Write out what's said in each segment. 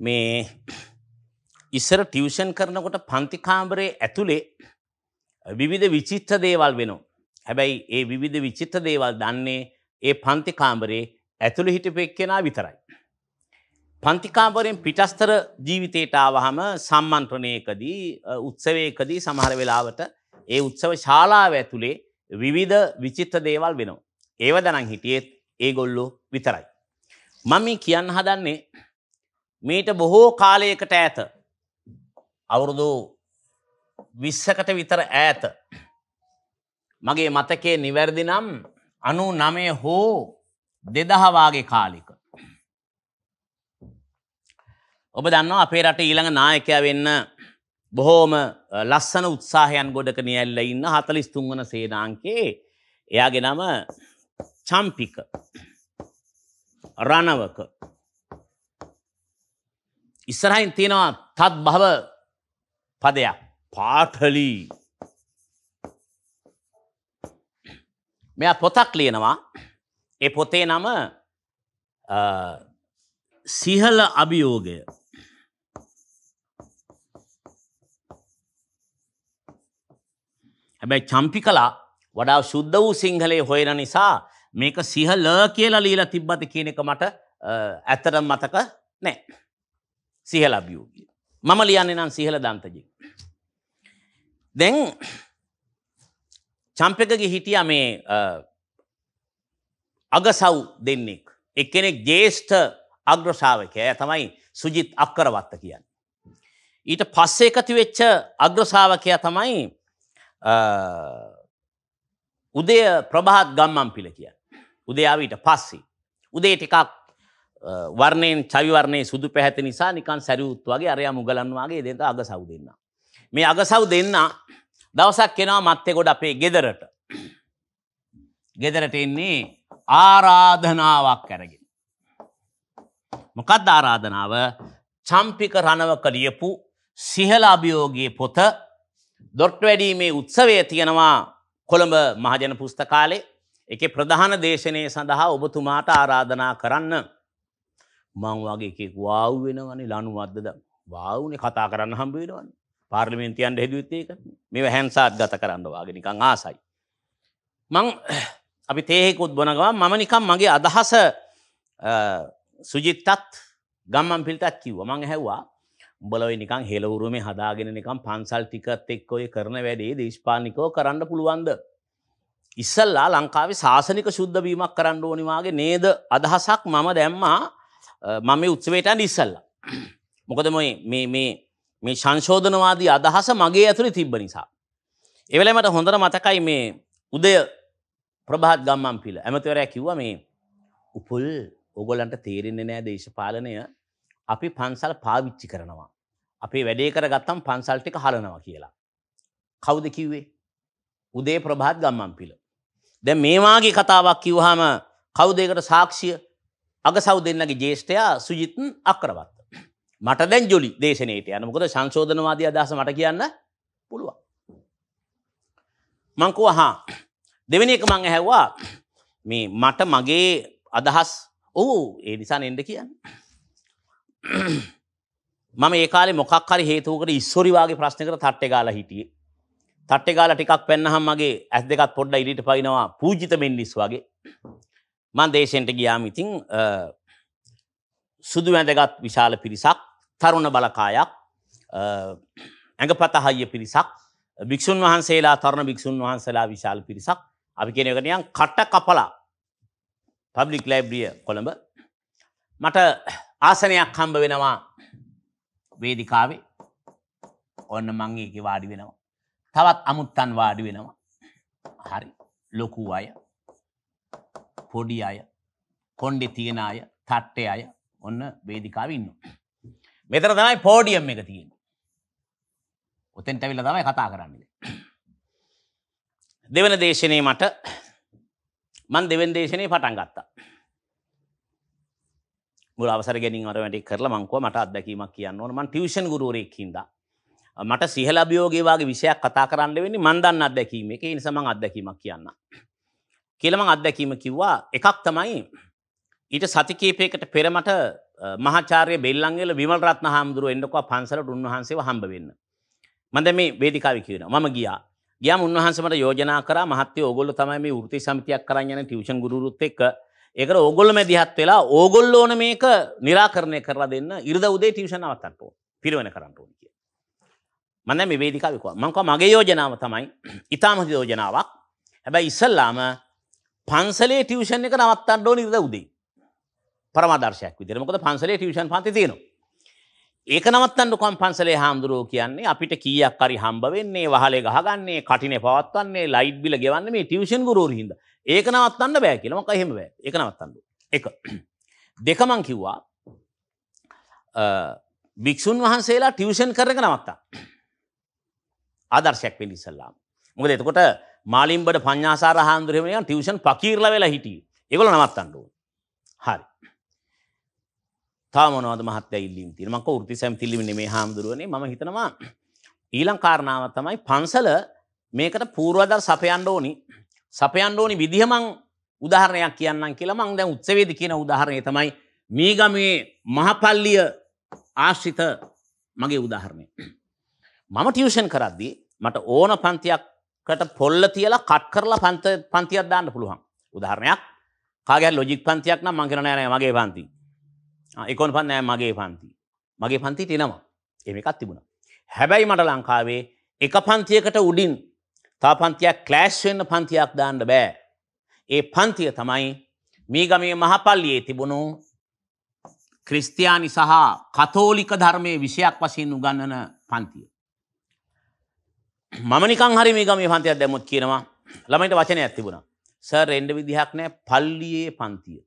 මේ ඉස්සර ටියවෂන් කරනකොට පන්තිකාම්බරේ ඇතුළේ විවිධ විචිත්ත දේවල් වෙනවා. හැබැයි ඒ විවිධ විචිත්ත දේවල් දන්නේ ඒ පන්තිකාම්බරේ ඇතුළ හිටපෙක් කෙනා විතරයි. පන්තිකාම්බරෙන් පිටස්තර ජීවිතයට ආවහම සම්මන්ත්‍රණයකදී උත්සවයකදී සමහර වෙලාවට ඒ උත්සව ශාලාව ඇතුළේ විවිධ විචිත්ත දේවල් වෙනවා. ඒව දනං හිටියෙත් ඒගොල්ලෝ විතරයි. මම මේ කියන්න හදන්නේ මීට බොහෝ කාලයකට ඇත අවුරුදු විස්සකට විතර ඈත. මගේ මතකේ නිවැරදි නම් අනු නමය හෝ දෙදහවාගේ කාලික. ඔබ දන්නවා අපේ රට ඊළඟ නායකය වෙන්න බොහෝම ලස්සන උත්සාහයන් ගොඩක නියල්ල ඉන්න හතලිස් තුන්වන සේනාංකේ එයාගේ නම චම්පික රණවක. ඉස්සරහින් තියෙනවා තත් භව පදයක්. පාටලී මෙයා පොතක් ලියනවා. ඒ පොතේ නම සිහල අභියෝගය. හැබැයි චම්පි කලා වඩා ශුද්ධ වූ සිංහලේ හොයන නිසා මේක සිහල කියලා ලීලා තිබ්බත කියන එක මට ඇත්තට මතක නෑ සිහල අභියෝගය මම ලියන්නේ නම් සිහල දන්තජි දැන් චම්පකගේ හිටිය මේ අගසව් දෙන්නෙක් එක්කෙනෙක් ජේෂ්ඨ අග්‍රශාවකය තමයි සුජිත් අක්කරවත්ත කියන්න. ඊට පස්සේ එකති වෙච්ච අග්‍රශාවකය තමයි උදය ප්‍රභාත් ගම්මම් පිල කිය. උදයාවීට පස්සේ. උදේ ටිකක් වර්ණයෙන් චවිවර්ණය සුදු පැහැති නිසා නිකන් සැරියුත් වගේ අරයා මුගලන්වාගේ දෙත අග සව් දෙන්න. මේ අග සව් දෙන්න දවසක් කෙනවා මත්තෙ ගොඩ අපේ ගෙදරට. ගෙදරට එන්නේ ආරාධනාවක් කැරගෙන. මොකත් ආරාධනාව චම්පික රණවක ලියපු සිහල අභියෝගයේ පොත දොට්ට වැඩීමේ උත්සවය තියෙනවා කොළඹ මහජන පුස්තකාලේ එක ප්‍රධාන දේශනය සඳහා ඔබතුමාට ආරාධනා කරන්න මං වගේ එකෙක් වාව් වෙනවනේ ලනු මද්දද වාවුනේ කතා කරන්න හම්බ වෙනවන්නේ පාර්ලිමේන්තියන්ට හෙදුවත් ඒක. මේ හැන්සාත් ගත කරන්න වාගේ නිකං ආසයි. මං අපි තේහෙකුත් බොනගවා මම නිකම් මගේ අදහස සුජිත්තත් ගම්මන් පිල්ටත් කිව්ව. මං හැව්වා උඹලොයි නිකං හෙලවුරුමේ හදාගෙන නිකම් පන්සල් ටිකත් එක්ක ඔය කරන වැඩේ දේශපාලිකෝ කරන්න පුළුවන්ද ඉස්සල්ලා ලංකාවේ ශාසනික ශුද්ධවීමක් කරන්න ඕනිවාගේ නේද? අදහසක් මම දැම්මා මම උත්සවේටන් ඉස්සල්ලා. මොකද මේ සංශෝධනවාදී අදහස මගේ ඇතුළි තිබ්බ නිසා. එවලමට හොඳර මතකයි මේ උදය ප්‍රභාත් ගම්මම් පිල ඇමතිවරය කිව්ව මේ උපුල් ඔගොලන්ට තේරෙන්නේ නෑ දේශපාලනය අපි පන්සල් පාවිච්චි කරනවා. අපේ වැඩේ කර ගත්තම් පන්සල්ටික හලනවා කියලා. කවුද කිව්වේ උදේ ප්‍රභාත් ගම්මම් පිල. දැ මේවාගේ කතාවක් කිව්හම කවුදේකට සාක්ෂිය අග සව් දෙන්නගේ ජේෂ්ඨයා සුජිතන් අක්‍රවත්. මට දැන් ජොලි දේශනයට යන මොකද සංශෝධනවාදී අදහස මට කියන්න පුළුවන්. මංකුව හා දෙවනි එක මං ඇහැව්වා මේ මට මගේ අදහස් ඔහු ඒ නිසා එන්ඩ කියන්න. මම ඒකාලේ මොකක් හරි හේතුවකට ඉස්සොරිවාගේ ප්‍රශ්නකට තට්ටේ ගාලා හිටියේ. තට්ටේ ගාලා ටිකක් පෙන්නහම මගේ ඇස් දෙකත් පොඩ්ඩ ඉදිරියට පයින්නවා පූජිත මෙන්ඩිස් වගේ. මං දේශෙන්ට ගියාම ඉතින් සුදු වැඳගත් විශාල පිරිසක් තරුණ බලකායක් ඇඟපත හයිය පිරිසක් භික්‍ෂූන් වහන්සේලා තරුණ භික්‍ෂූන් වහන්සලා විශාල පිරිසක්. අපි කෙනකනියන් කට කපලා පබ්ලික් ලයිබ්‍රිය කොළඹ. මට ආසනයක් හම්බ වෙනවා වේදිකාවේ. ඔන්න මං ඒක වාඩි වෙනවා. තවත් අමුත්තන් වාඩි වෙනවා. හරි ලොකු අය. පොඩි අය කොන්්ඩෙ තියෙන අය තට්ටේ අය ඔන්න වේදිකාව ඉන්න. මෙතර තමයි පෝඩියම් එක තියෙන. ඔතෙන්ට විල තමයි කතා කරන්නේ. දෙවන දේශනය මට මන් දෙවන් දේශනය පටන් ගත්තා. මුල අවසර ගැනින් අර වැටි කරලා මංකුව මට අත්දැකීමක් කියන්න ඕන මන් ටියෂන් ගුරුවරයෙක් හින්දා මට සිහල අභියෝගේවාගේ විෂයක් කතා කරන්න වෙන්නේ මන්දන්න අත්දැකීම එක නිසමං අත්දැකීමක් කියන්න. කියලමං අත්දැකීම කිව්වා. එකක් තමයි ඊට සතිකේපයකට පෙරමට මහාචාරය බෙල්ලංගල විමල් රත්න හාමුදුරුව එන්නකවා පන්සලට උන්වහන්සේව හම්බ වෙන්න. මද මේ වේදිකාව කියන මම ගියා. ගියම් උන්වහන්සමට යෝජනා කර මහත්‍ය ඔගොල්ල තමයි මේ ෘති සමිතියක් කරන්න යන ටියෂන් ගුරුත් එක්ක. ඒකට ඔගොල්ල මැදිහත් වෙලා ඕගොල්ල ඕන මේක නිරාකරණය කරලා දෙන්න ඉරද උදේ ටියෂන් අවත්තන්ට පිරිවන කරන්න ඕන කිය. මන්න මේ වේදිකාවික මංක මගේ යෝජනාව තමයි ඉතාමති යෝජනාවක්. හැබැයි ඉස්සල්ලාම පන්සලේ ටියෂන් එක නවත්තන්න ඕන ඉරද උදේ පරමාදර්ශයක් විදිහට මොකද පන්සලේ ටියුෂන් පන්ති තියෙනවා. ඒක නවත්තන්න කොම් පන්සලේ හාමුදුරුවෝ කියන්නේ අපිට කීයක් හරි හම්බ වෙන්නේ වහලේ ගහගන්නේ කටිනේ පවත්වන්නේ ලයිට් බිල ගෙවන්නේ මේ ටියුෂන් ගුරුවරු හින්දා. ඒක නවත්තන්න බෑ කියලා. මොකක් එහෙම බෑ. ඒක නවත්තන්න. එක. දෙක මං කිව්වා භික්ෂුන් වහන්සේලා ටියුෂන් කරන එක නවත්තා. ආදර්ශයක් වෙන්න ඉස්සල්ලාම. මොකද එතකොට මාලිම්බඩ පඤ්ඤාසාර හාමුදුරුවෝ නිකන් ටියුෂන් පකීර්ලා වෙලා හිටියේ. ඒගොල්ලෝ නවත්තන්න ඕනේ. හරි. තාමනවද මහත්ය ඉල්ලීම් තියෙන මං කෝ වෘත්ති සැමතිල්ලීම නෙමේ හාමුදුරුවනේ මම හිතනවා ඊළඟ කාරණාව තමයි පන්සල මේකට පූර්වදල් සපයන්න ඕනි සපයන්න ඕනි විදිහ මං උදාහරණයක් කියන්නම් කියලා මං දැන් උත්සවයේදී කියන උදාහරණය තමයි මීගමේ මහපල්ලිය ආශ්‍රිත මගේ උදාහරණය මම ටියුෂන් කරද්දී මට ඕන පන්තියක්කට පොල්ල තියලා කට් කරලා පන්තියක් දාන්න පුළුවන්. උදාහරණයක් කාගේ ලොජික් පන්තියක් නම් මං කියනවා නෑ මගේ පන්ති. එකොන් පන් නෑ මගේ පන්ති. මගේ පන්ති තිනවා. එම එකත් තිබුණ. හැබැයි මට ලංකාවේ එක පන්තියකට උඩින් තා පන්තියක් කලෑශ් වෙන්න පන්තියක් දාන්න බෑ. ඒ පන්තිය තමයි මේ ගමේ මහපල්ලියේ තිබුණු ක්‍රිස්තියානි සහ කතෝලික ධර්මය විෂයක් වශයෙන් උගන්නන පන්තිය. මම නිකං හරි මේ ගමේ පන්තියක් දැමුත් කියනවා ළමයිට වචනය ඇතිබුණා සර් එන්ඩ විදිහක් නෑ පල්ලියේ පන්තිය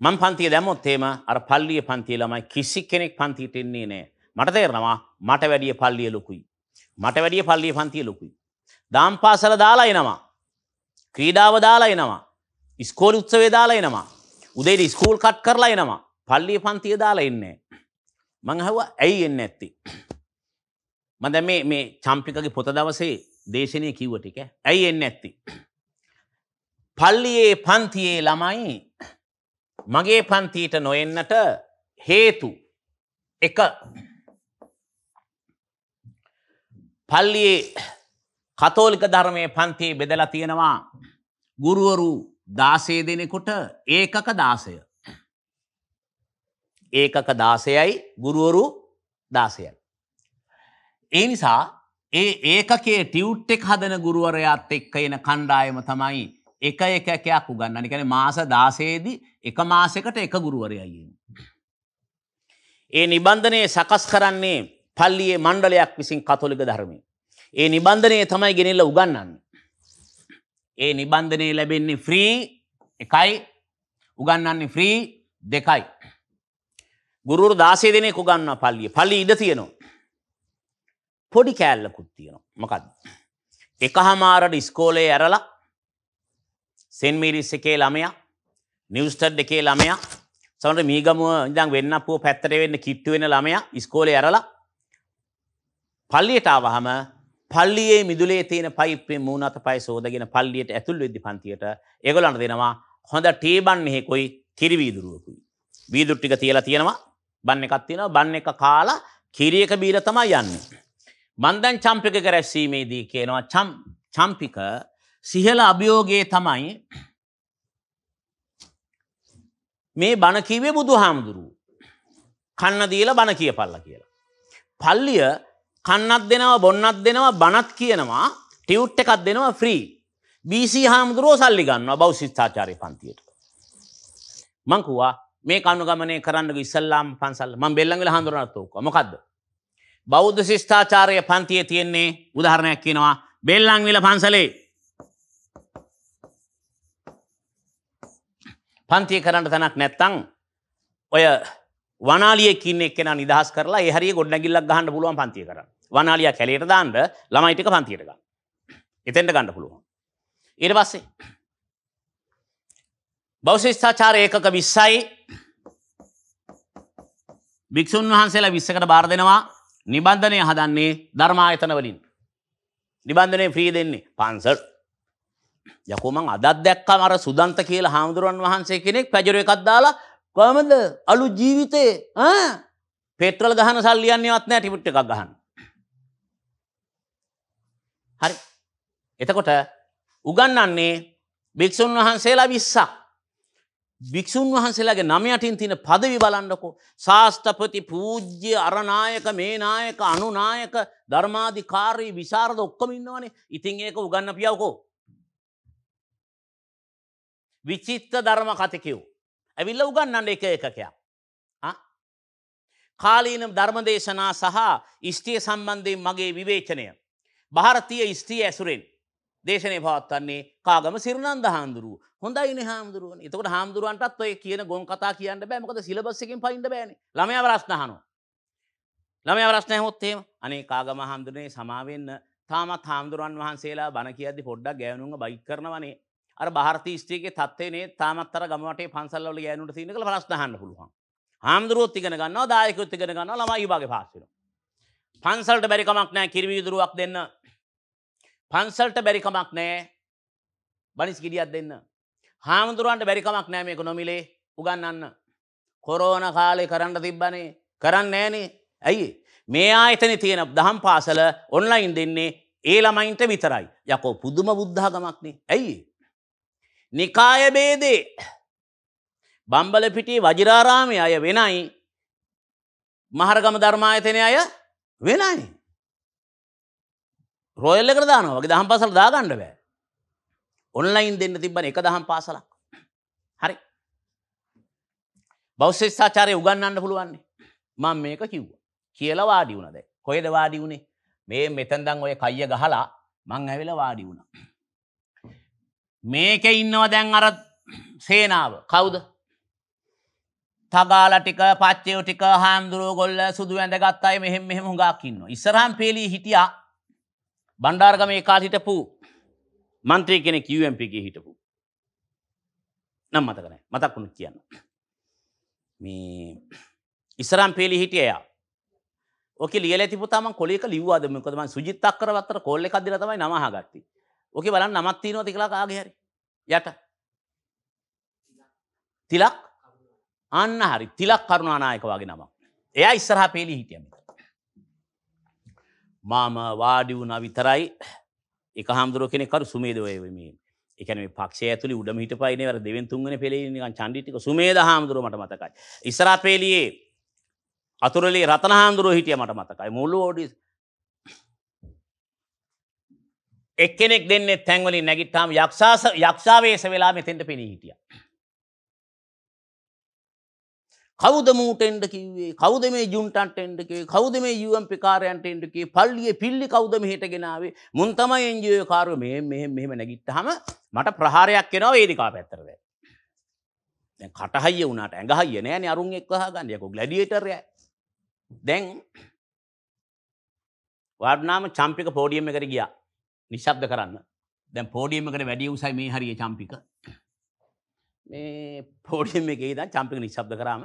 මං පන්තිය දැමුත් එහෙම අර පල්ලිය පන්තිය ළමයි කිසි කෙනෙක් පන්තියට එන්නේ නෑ. මට තේරෙනවා මට වැඩිය පල්ලිය ලොකුයි. මට වැඩිය පල්ලිය පන්තිය ලොකුයි. දාම් පාසල දාලා එනවා. ක්‍රීඩාව දාලා එනවා. ඉස්කෝලේ උත්සවය දාලා එනවා. උදේට ඉස්කූල් කට් කරලා එනවා. පල්ලිය පන්තිය දාලා එන්නේ මං අහුවා ඇයි එන්නේ නැත්තේ? මම දැන් මේ මේ චම්පිකගේ පොත දවසේ දේශනය කිව්ව ටික ඇයි එන්නේ නැත්තේ? පල්ලියේ පන්තියේ ළමයි මගේ පන්තිීට නොෙන්නට හේතු එක පල්ලියේ කතෝලික ධර්මය පන්තියේ බෙදලා තියෙනවා ගුරුවරු දාසේ දෙනෙකුට ඒකක දාසය. ඒකක දාසයයි ගුරුවරු දාසයයි. ඒ නිසා ඒ ඒකේ ටියව්ට්ටෙක් හදන ගුරුවරයාත් එක්ක එන කණ්ඩායම තමයි එක එකකයක් උගන්න නිකැන මාස දාසේදී එක මාසකට එක ගුරුවරයයිම. ඒ නිබන්ධනය සකස් කරන්නේ පල්ලියේ මණ්ඩලයක් විසින් කතොලික ධර්මය. ඒ නිබන්ධනය තමයි ගෙනෙල්ල උගන්නන්න. ඒ නිබන්ධනය ලැබෙන්නේ ෆ්‍රී එකයි උගන්නන්නේ ෆ්‍රී දෙකයි. ගුරුරු දාසේ දෙනෙ උගන්න පල්ලිය පල්ලි ඉඩ තියෙනවා. පොඩි කෑල්ලකුත් තියෙනවා මොකක්ද. එක හමාරට ඉස්කෝලේ ඇරලා සෙන්මීරිස් එකේ ළමයා නිවස්ටඩ් එකේ ළමයා සමට මීගමුව ඉඳං වෙන්න පුව පැත්තට වෙන්න කිට්ටු වෙන ළමයා ඉස්කෝලේ ඇරලා පල්ලියට ආවහම පල්ලියේ මිදුලේ තියෙන පයිප්පේ මූුණත පයි සෝදගෙන පල්ලියට ඇතුල් වෙද්දි පන්තියට ඒගොලන්ට දෙනවා හොඳ ටේබන් එහෙකොයි කිරි වීදුරුවකුයි. වීදුට්ටික තියලා තියෙනවා බන්න එකක් තියෙනවා බන්න එක කාලා කිරියක බීල තමයි යන්න. මන්දන් චම්පික රැස්සීමේදී කියනවා චම්පික සිහල අභියෝගයේ තමයි මේ බණ කිවේ බුදු හාමුදුරුව. කන්න දීල බණ කිය පල්ල කියලා. පල්ලිය කන්නත් දෙනවා බොන්නත් දෙනවා බනත් කියනවා ටියවට් එකත් දෙනවා ෆ්‍රී. බීසි හාමුදුරුවෝ සල්ලි ගන්න බෞසිස්ථාචාරය පන්තියට. මංකුවා මේ කන්නු ගමනය කරන්න ඉස්සල්ලාම් පන්සල් ම බෙල්ලඟල හඳුරනත්තෝක මොකක්ද. බෞද්ධ ශිෂ්ඨාචාරය පන්තිය තියෙන්නේ උදාහරණයක් කියනවා. බෙල්ලංවිල පන්සලේ. පන්තිය කරන්න තැනක් නැත්තං ඔය වනාලිය කින්න එක්ෙන නිදහස් කරලා එහරි ගොඩනැගිල්ලක් ගහන්න පුළුවන් පන්තිය කර වනාලිය කැලේට දාන්ඩ ළමයිටික පන්තියට ගන්න. එතෙන්ට ගණඩ පුළුවන්. ඊට පස්සේ බෞෂස්ථාචාර ඒකක විස්සයි. භික්‍ෂූන් වහන්සේලා විස්සකට බාර දෙනවා. නිබන්ධනය හදන්නේ ධර්මායතන වලින් නිබන්ධනය ්‍රී දෙන්නේ පන්සල්. යකුමං අදත් දැක්කම අර සුදන්ත කියලා හාමුදුරුවන් වහන්සේ කෙනෙක් පැජර එකක් දාලා කොමද අලු ජීවිතේ පෙට්‍රල් ගහන සල්ලියන්නේවත් නෑ ටිපුට් එකක් ගහන්න. හරි. එතකොට උගන්නන්නේ භික්‍ෂූන් වහන්සේලා විස්සක්. භික්‍ෂූන් වහන්සේලාගේ නමයටින් තින පදවි බලන්නකෝ. ශාස්තපති පූජ්‍ය අරනායක මේ නායක අනුනායක ධර්මාධිකාරී විශාරද ඔක්කොම ඉන්නවනේ. ඉතින් ඒක උගන්න පියවකෝ. විචිත්ත ධර්ම කතිකව් ඇවිල්ල උගන්නන්න එක එකකයක් කාලීනම් ධර්මදේශනා සහ ස්ටිය සම්බන්ධයෙන් මගේ විවේචනය. භාරතිය ස්ත්‍රී ඇසුරෙන්. දේශනය පවත්වන්නේ කාගම සිරනන්ද හාමුදුරුව. හොඳයින හාමුදුරුවන් එතකට හාමුදුරුවන්ටත් ඔය කියන ගොන් කතා කියන්න බෑමකද සිලබස්සකින් පයින්ට බෑන. ළමය ප්‍රශ්නහනෝ ළමය ප්‍රශ්නය හොත්තේම අනේ කාගම හාමුදුරනේ සමාවෙන්න තාමත් හාමුදුරුවන් වහන්සේලා බණ කියද පොඩ්ඩක් ගෑනුන්ග බයි කරනවනේ අර භාරත ස්ත්‍රීගේ තත්වනේ තාමත්තර ගමට පන්සල්ල ගෑනුට තිනක ප්‍රශ්නහන්න පුළුවන්. හාමුදුරුවොත් ඉගෙන ගන්නවා දායකුත් ඉගෙන ගන්න ළමයි වගේ පාස්සෙන පන්සල්ට බැරිකමක් නෑ කිරිවිදුරුවක් දෙන්න. පන්සල්ට බැරිකමක් නෑ. බනිස් ගිඩියත් දෙන්න. හාමුදුරුවන්ට බැරිකමක් නෑ මේක නොමිලේ. උගන්නන්න. කොරෝන කාලේ කරන්න තිබ්බනේ. කරන්න නෑනේ. ඇයි? මේ ආයතන තියෙන දහම් පාසල ඔන්ලයින් දෙන්නේ ඒ ළමයින්ට විතරයි. යකෝ පුදුම බුද්ධාගමක්නේ ඇයි? නිකාය බේදේ. බම්බල පිටි වජිරාරාමය අය වෙනයි. මහරගම ධර්මායතනය අය වෙනයි. රොයල්ල කර දානවා. වගේ දහම් පාසල දාගණ්ඩ බෑ. ඔන්ලයින් දෙන්න තිබන එක දහම් පාසලක්. හරි. බෞස්සේස්ථාචාරය උගන්නන්න පුළුවන්නේ. මං මේක කිව්ව. කියලා වාඩි වුණද කොයද වාඩි වුණේ මේ මෙතැන්දං ඔය කයිය ගහලා මං ඇවිල වාඩි වුණ. මේක ඉන්නවා දැන් අර සේනාව. කවුද? තගාල ටික පච්චයෝ ටික හාමුදුරුව ගොල්ල සුදු ඇඳ ගත්තයි මෙහෙම මෙහෙම හුඟක්කින්න ඉස්සරහම් පේලී හිටියා බණ්ඩාර්ගම ඒ කාල් හිටපු මන්ත්‍රී කෙනෙ කිවම්පගේ හිටපු. නම් මතකන මතක්ුණු කියන්න. මේ ඉස්සරම් පේලි හිටිය එයා. ඕක ලියල තිපුතාම කොලෙක ලිවවාද? මකදම සුජිත්තක් කරවත්තර කොල්ල එකක් දිල තමයි නමහ ගත්ති ඕක බලන්න නමත්තිනව තිකලා කාගේ හරි? යට. තිලක්? අන්න හරි. තිලක් කරුණානායක වගේ නමක්. එයා ඉස්සරහා පේලි හිටියම මාම වාඩි වුණ විතරයි එක හාමුදුරුව කෙනෙ කරු සුමේදවයවීම එකන පක්ෂය ඇතුලි උඩම හිට පයිනවර දෙවන් තුන්ගන පෙළේනික චන්ඩිටික සුමේද හාමුදුරුව මට මතකයි. ඉස්රා පේලියේ අතුරලේ රතන හාමුදුරුව හිටිය මට මතකයි මුල්ලු ෝඩි එක්කෙනෙක් දෙන්න තැන්වලින් නැගිට්ටාම යක්ෂාස යක්ෂාවේස වෙලා මෙතෙන්ට පෙනී හිටිය. කවුද මූටෙන්ඩ කිවේ කවුද මේ ජුන්ටන්ට එන්ඩකේ කවුද මේ යුවම් පිකාරයන්ට එන්ඩකේ පල්ලිය පිල්ලි කවුද මෙහිට ගෙනාවේ? මුන්තමයි එන්ජය කාරුව මේ මෙහෙ මෙහෙම නැගිට්ට හම මට ප්‍රහාරයක් කෙනවා වේදිකා පැත්තරද කටහය වුණට ඇඟහය නෑන අරුන් එක්වහ ගන්නයකු ගලඩියටරය දැන් වර්නාම චම්පික පෝඩියම එකට ගියා. නිශබ්ද කරන්න. දැන් පෝඩියමකට වැඩිය උසයි මේ හරිය චම්පික. මේ පෝඩියම එකේ දා චම්පික නිශබ්ද කරාම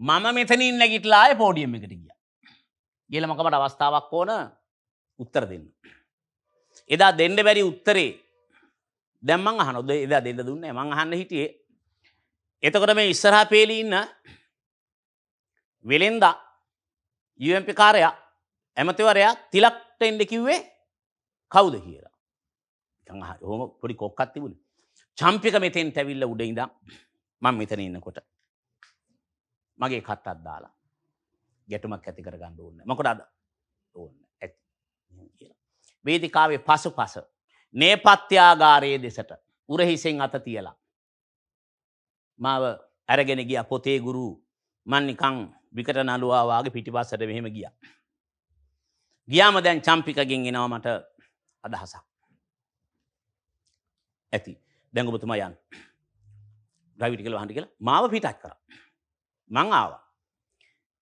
මම මෙතනින් නැගිටලාය පෝඩියම් එකට ගිය. ගිලමකමට අවස්ථාවක් ඕන? උත්තර දෙන්න. එදා දෙන්න බැරි උත්තරේ දැම්මං අහනොද එදා දෙන්න දුන්න මං අහන්න හිටියේ. එතකොට මේ ඉස්සරහා පේලි ඉන්න වෙලෙන්දා යම්පි කාරයා ඇමතිවරයා තිලක්ට එන්ඩ කිව්වේ කවුද කියලා. හොම පොඩි කොක්කත් තිබුණ. චම්පික මෙතෙන් තැවිල්ල උඩයිද මං මෙතන ඉන්නකොට. මගේ කත්තත් දාලා ගැටුමක් ඇති කර ගන්න ඕන්න මොකට අද ඕන්න ඇති කියලා. වේදිකාවේ පසු පස නේපත්‍යාගාරයේ දෙසට උරහිසෙන් අත තියලා. මාව ඇරගෙන ගිය පොතේ ගුරු මන්නිකං විකට නළුවාවාගේ පිටිපස්සට මෙහෙම ගිය. ගියාම දැන් චම්පිකගෙන් එනවා මට අදහසක්. ඇති දැඟුපතුම යන් ගවිටිකල හන්ටි කියලා මාව පිටක් කර. මං ආවා.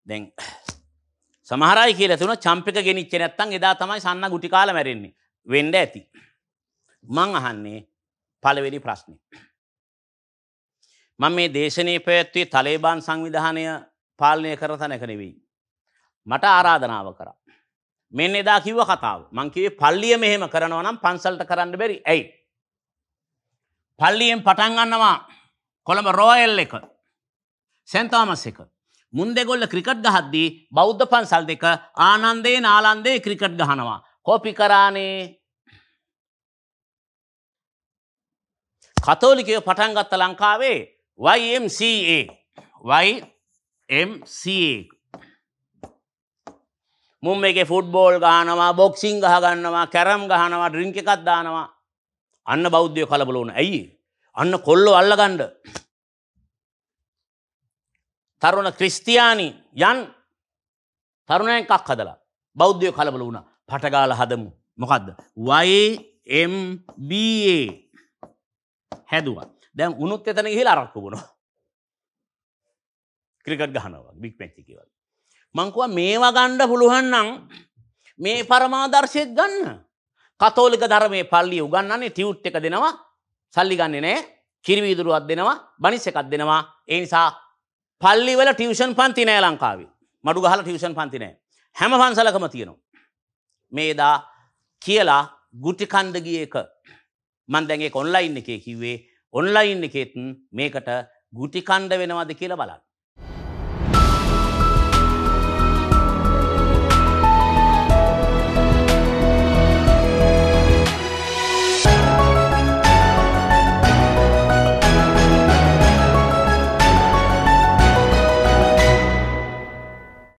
දැන් සමහරයි කියල තුන චම්පික ගෙනනිච්ච නැත්තන් එදා තමයි සන්න ගුටි කාල මැරෙන්නේ වෙන්ඩ ඇති. මං අහන්නේ පලවෙනි ප්‍රශ්නය. මං මේ දේශනය පැත්වේ තලේබාන් සංවිධානය පාලනය කර තැනැකනෙවෙයි. මට ආරාධනාව කර. මෙන්න එදා කිව්ව කතාව මංකිවේ පල්ලිය මෙහෙම කරනවා නම් පන්සල්ට කරන්න බැරි ඇයි. පල්ලියෙන් පටන්ගන්නවා කොළඹ රෝයල් එක සැන්තාමස් එක. මුන් දෙගොල්ල ක්‍රිකට් ගහද්දී බෞද්ධ පන්සල් දෙක ආනන්දේ නාලන්දේ ක්‍රිකට් ගහනවා. කොපි කරානේ? කතෝලිකය පටන් ගත්ත ලංකාවේ YMCA YMCA මුම් එක ෆුට්බෝල් ගානවා බොක්සිං ගහගන්නවා කැරම් ගහනවා ඩ්‍රිංක එකක් දානවා. අන්න බෞද්ධය කලබල වුණ. ඇයි? අන්න කොල්ලො අල්ලගණ්ඩ තරුණ ක්‍රිස්තියානි යන් තරුණය එකක් හදලා බෞද්ධය කලබල වුණ. පටගාල හදමු. මොකක්ද YMBA හැදවා. දැන් උනුත් එතන හිල අරක්කු වුණ. ක්‍රිකට් ගහනවා බික් පැච්චිකවල් මංකුව මේවා ගණ්ඩ පුළුවන්නම් මේ පරමාදර්ශයත් ගන්න. කතෝලික ධර්මය පල්ලි උගන්නන්නේ ටියුට් එක දෙනවා සල්ලි ගන්නේ නෑ කිරිවීදුරුවත් දෙනවා බනිස් එකක් දෙනවා. ඒ නිසා පල්ලිවල ටියවෂන් පන්ති නෑ ලංකාවේ. මඩු ගහල ටියවෂන් පන්තිනෑ හැම පන්සලකම තියෙනවා. මේදා කියලා ගුටිකන්දගිය එක. මන් දැන්ගේ ඔන්ලයින් එකේ කිව්වේ ඔන්ලයින් එකෙත් මේකට ගුටිකණ්ඩ වෙනවද කියලා බලන්න.